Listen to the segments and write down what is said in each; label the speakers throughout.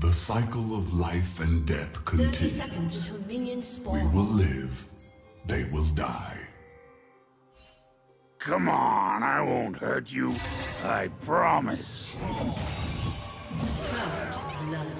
Speaker 1: The cycle of life and death continues.
Speaker 2: seconds until minions
Speaker 1: We will live. They will die.
Speaker 3: Come on, I won't hurt you. I promise.
Speaker 2: First blood.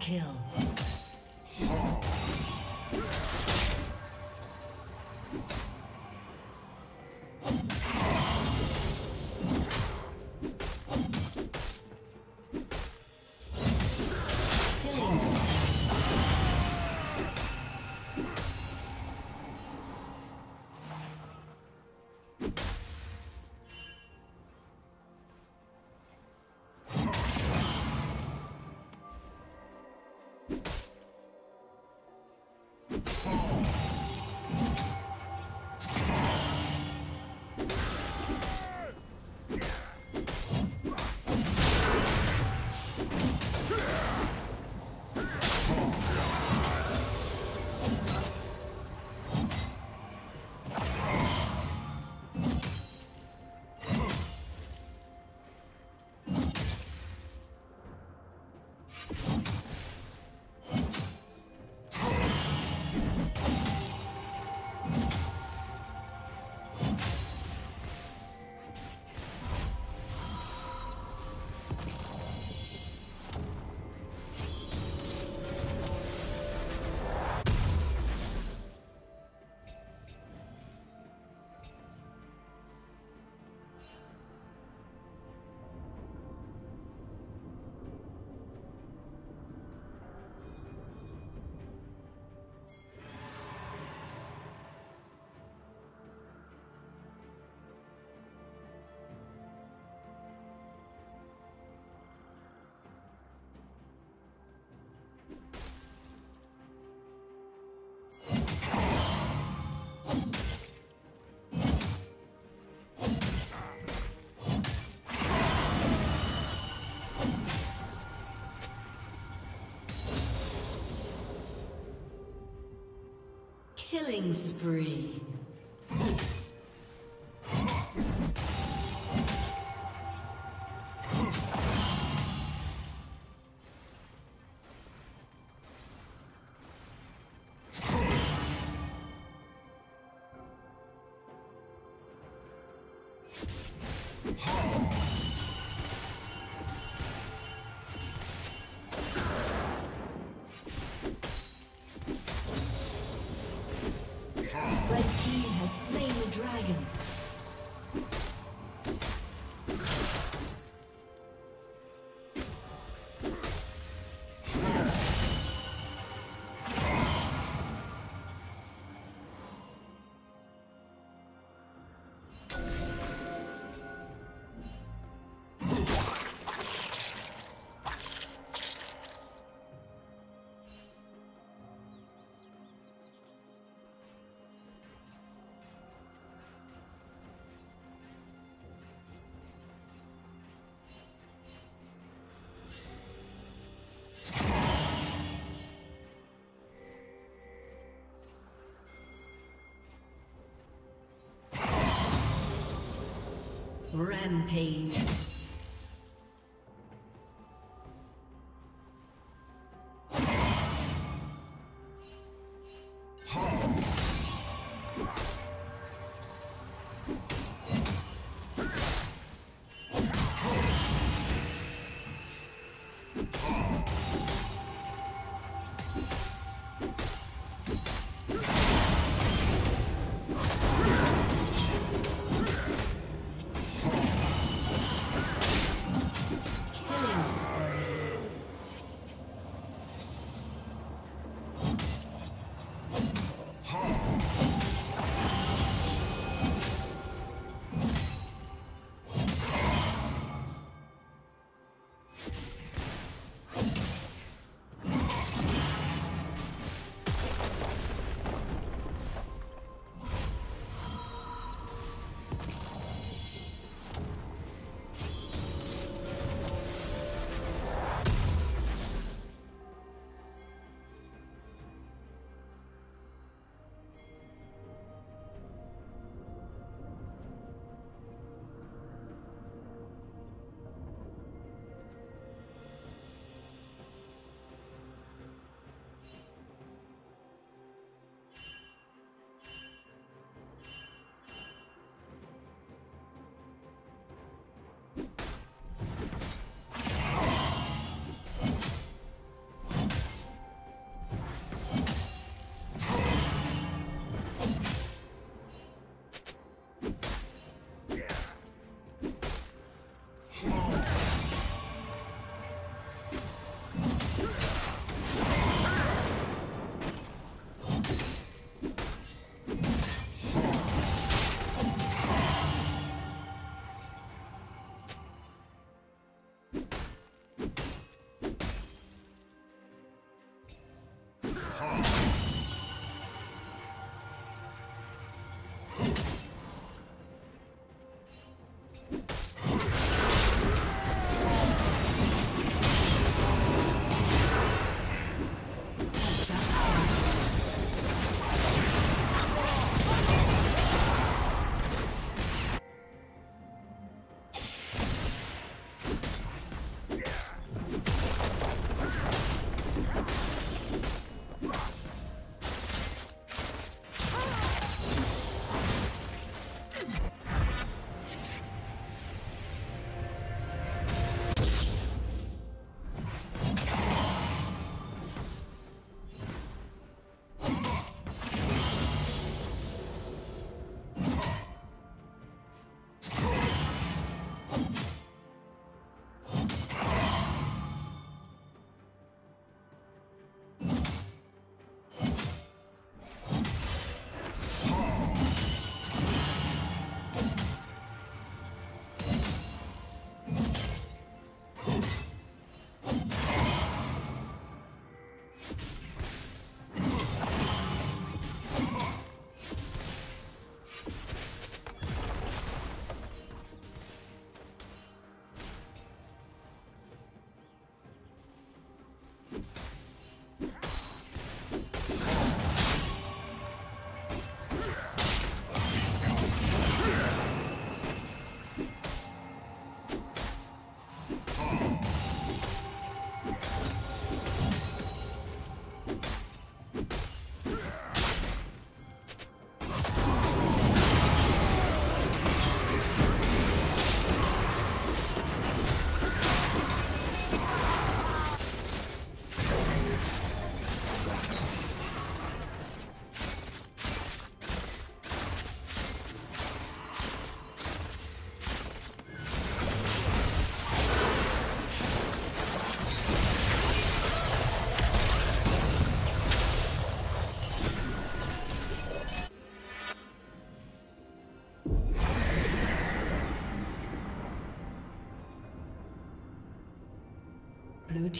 Speaker 2: Kill. Killing spree. Rampage.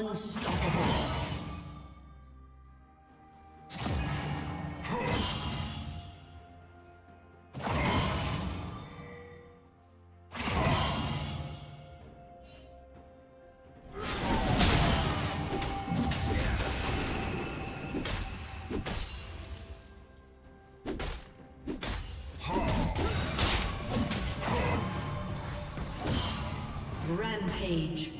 Speaker 2: Unstoppable. Rampage.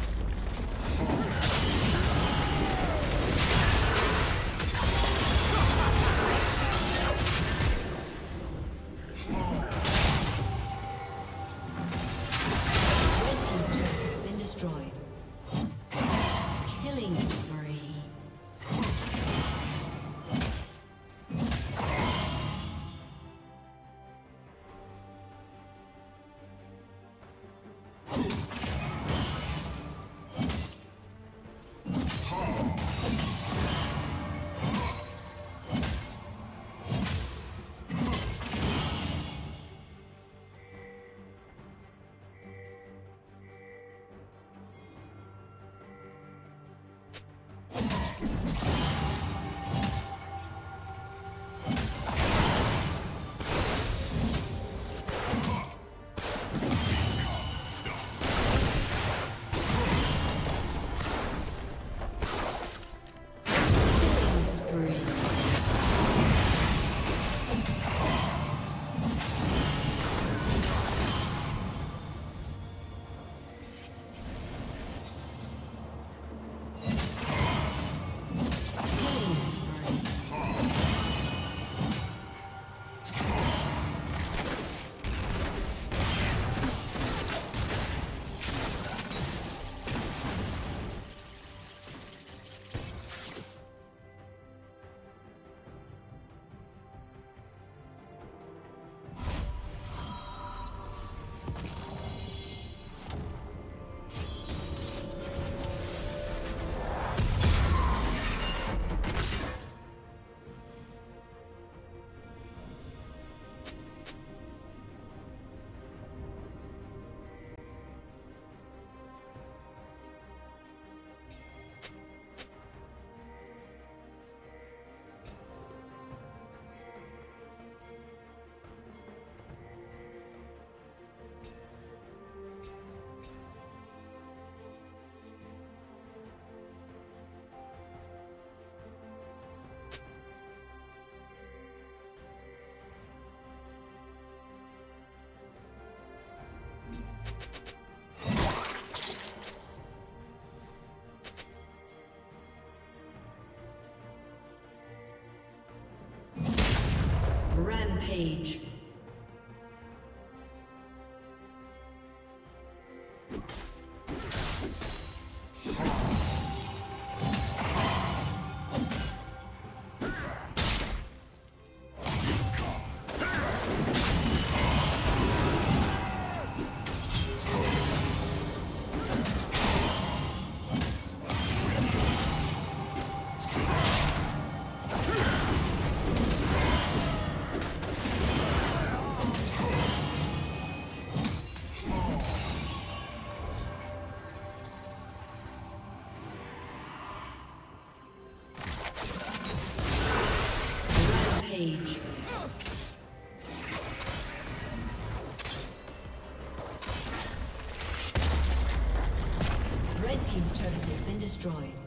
Speaker 2: Rampage. Destroyed.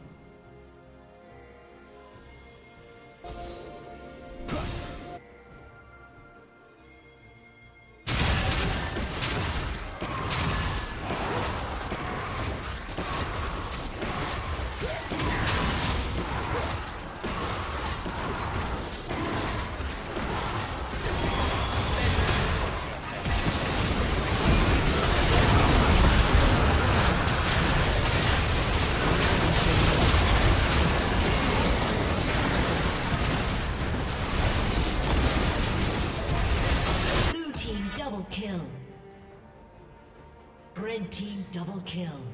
Speaker 2: Double kill.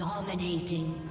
Speaker 2: Dominating.